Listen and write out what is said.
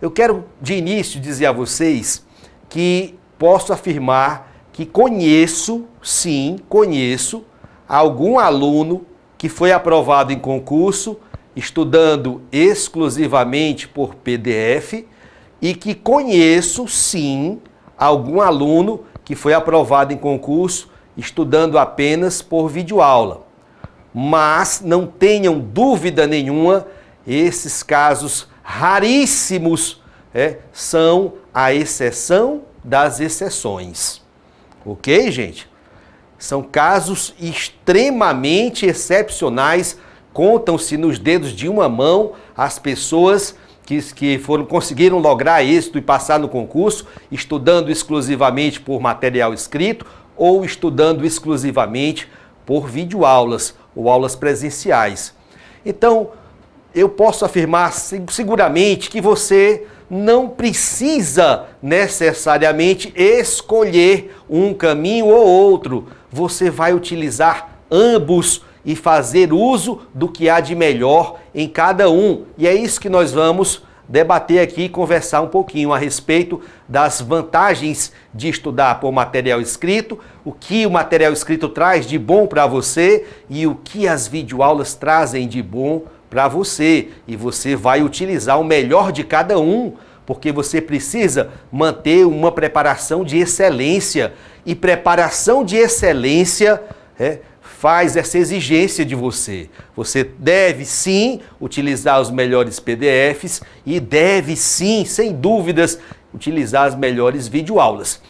Eu quero de início dizer a vocês que posso afirmar que conheço, sim, conheço algum aluno que foi aprovado em concurso estudando exclusivamente por PDF e que conheço, sim, algum aluno que foi aprovado em concurso estudando apenas por videoaula. Mas não tenham dúvida nenhuma, esses casos raríssimos é, são a exceção das exceções. Ok, gente? São casos extremamente excepcionais. Contam-se nos dedos de uma mão as pessoas que, que foram, conseguiram lograr êxito e passar no concurso, estudando exclusivamente por material escrito ou estudando exclusivamente por videoaulas ou aulas presenciais. Então, eu posso afirmar seguramente que você não precisa necessariamente escolher um caminho ou outro. Você vai utilizar ambos e fazer uso do que há de melhor em cada um. E é isso que nós vamos debater aqui e conversar um pouquinho a respeito das vantagens de estudar por material escrito, o que o material escrito traz de bom para você e o que as videoaulas trazem de bom para você. E você vai utilizar o melhor de cada um, porque você precisa manter uma preparação de excelência. E preparação de excelência é, faz essa exigência de você. Você deve sim utilizar os melhores PDFs e deve sim, sem dúvidas, utilizar as melhores videoaulas.